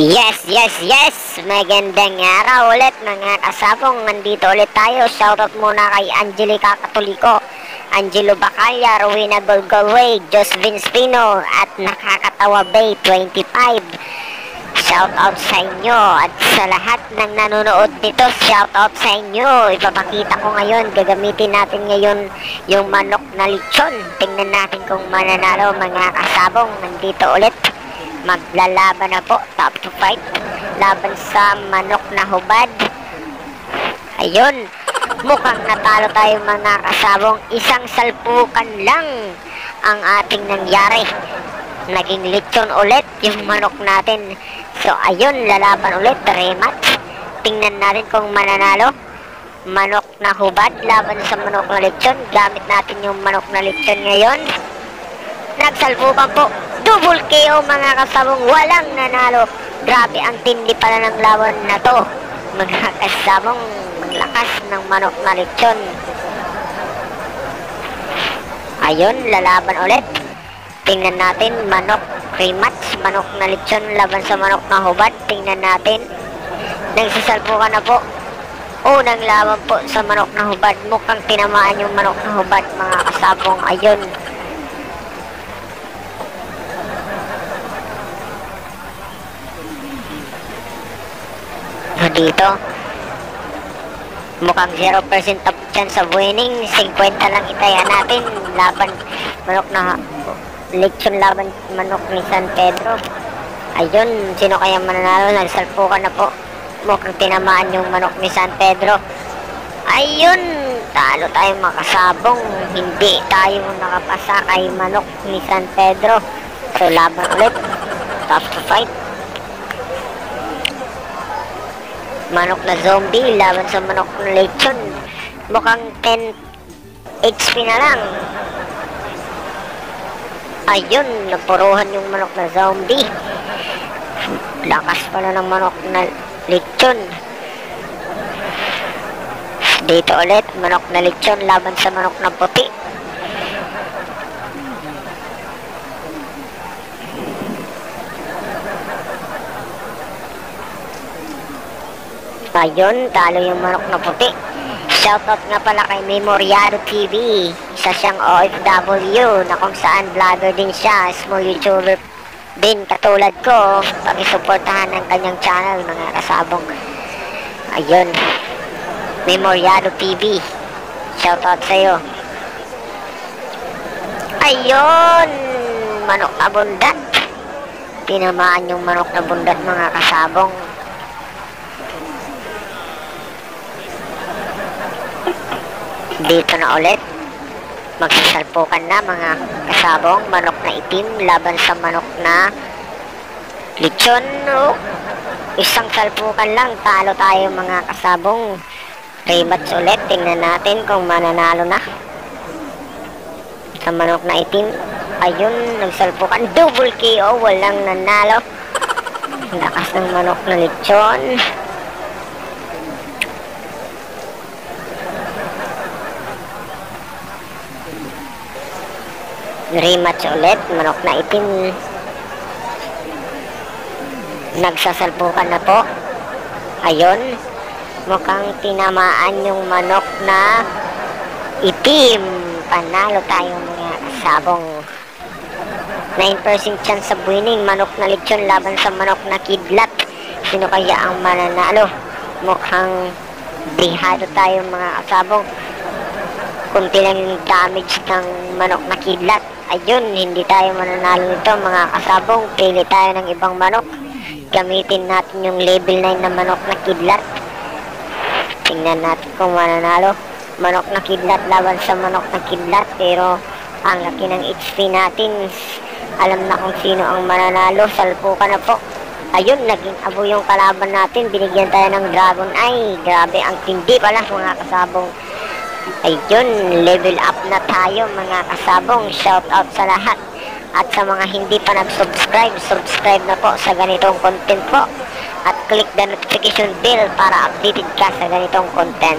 Yes, yes, yes! Magandang araw ulit mga kasabong. Nandito ulit tayo. Shoutout muna kay Angelica Katoliko, Angelo Bacalla, Rowena Golgolway, Josvin Spino, at Nakakatawa Bay 25. Shoutout sa inyo at sa lahat ng nanonood nito, shoutout sa inyo. Ipapakita ko ngayon, gagamitin natin ngayon yung manok na lechon. Tingnan natin kung mananalo mga kasabong. Nandito ulit maglalaban na po. Top to fight. Laban sa manok na hubad. Ayun. Mukhang natalo tayo mga kasabong. Isang salpukan lang ang ating nangyari. Naging lechon ulit yung manok natin. So ayun. Lalaban ulit. Rematch. Tingnan natin kung mananalo. Manok na hubad. Laban sa manok na lechon. Gamit natin yung manok na lechon ngayon. Nagsalpukan po Double KO mga kasabong walang nanalo. Grabe ang tindi pala ng lawan na to. Mga kasabong lakas ng manok na lechon. Ayun, lalaban ulit. Tingnan natin, manok rematch, manok na lechon laban sa manok na hubad. Tingnan natin. Nagsasalpukan na po. Unang laban po sa manok na hubad. Mukhang tinamaan yung manok na hubad mga kasabong. Ayun. Dito. Mukhang 0% of chance of winning. 50 lang itaya natin. Laban, manok na, lechon laban manok ni San Pedro. Ayun, sino kaya mananalo? Nagsalpukan na po. Mukhang tinamaan yung manok ni San Pedro. Ayun, talo tayo makasabong. Hindi tayo nakapasa kay manok ni San Pedro. So, laban ulit. Tough to fight. Manok na zombie laban sa manok na lechon. Mukhang 10 HP na lang. Ayun napuruhan yung manok na zombie. Lakas pala ng manok na lechon. Dito ulit manok na lechon laban sa manok na puti Ayun, talo yung manok na puti. Shoutout nga pala kay Memoriado TV. Isa siyang OFW na kung saan vlogger din siya. Small YouTuber din katulad ko. Pakisuportahan ang kanyang channel mga kasabong. Ayun. Memoriado TV. Shoutout sa'yo. Ayun! Manok na bundat. Tinamaan yung manok na bundat mga kasabong. Dito na ulit. Magsasalpukan na mga kasabong manok na itim laban sa manok na lechon. No? Isang salpukan lang. Talo tayo mga kasabong. Rematch ulit. Tingnan natin kung mananalo na. Sa manok na itim. Ayun, nagsalpukan. Double KO. Walang nanalo. Lakas ng manok na lechon. Rematch ulit manok na itim. Nagsasalpukan na po. Ayun mukhang tinamaan yung manok na itim. Panalo tayo mga kasabong 9% chance of winning. Manok na lechon laban sa manok na kidlat. Sino kaya ang mananalo? Mukhang bihado tayo mga kasabong kunti lang yung damage ng manok na kidlat ayun, hindi tayo mananalo nito mga kasabong. Pili tayo ng ibang manok. Gamitin natin yung level 9 na manok na kidlat. Tingnan natin kung mananalo. Manok na kidlat laban sa manok na kidlat. Pero ang laki ng HP natin. Alam na kung sino ang mananalo. Salpukan na po. Ayun, naging abo yung kalaban natin. Binigyan tayo ng Dragon Eye. Grabe, ang tindi pala mga kasabong. Ayun, level up na tayo mga kasabong. Shout out sa lahat. At sa mga hindi pa nag-subscribe, subscribe na po sa ganitong content po. At click the notification bell para updated ka sa ganitong content.